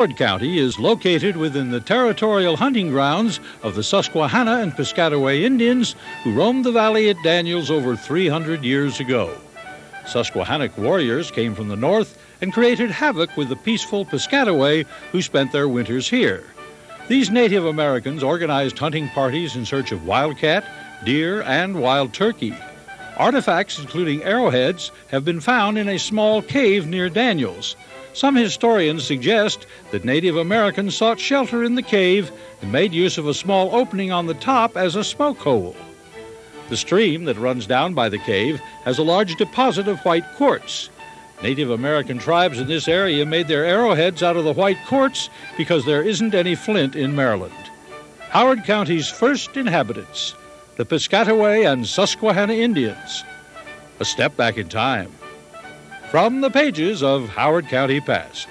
Howard County is located within the territorial hunting grounds of the Susquehanna and Piscataway Indians who roamed the valley at Daniels over 300 years ago. Susquehannock warriors came from the north and created havoc with the peaceful Piscataway who spent their winters here. These Native Americans organized hunting parties in search of wildcat, deer, and wild turkey. Artifacts, including arrowheads, have been found in a small cave near Daniels. Some historians suggest that Native Americans sought shelter in the cave and made use of a small opening on the top as a smoke hole. The stream that runs down by the cave has a large deposit of white quartz. Native American tribes in this area made their arrowheads out of the white quartz because there isn't any flint in Maryland. Howard County's first inhabitants, the Piscataway and Susquehanna Indians. A step back in time from the pages of Howard County Past.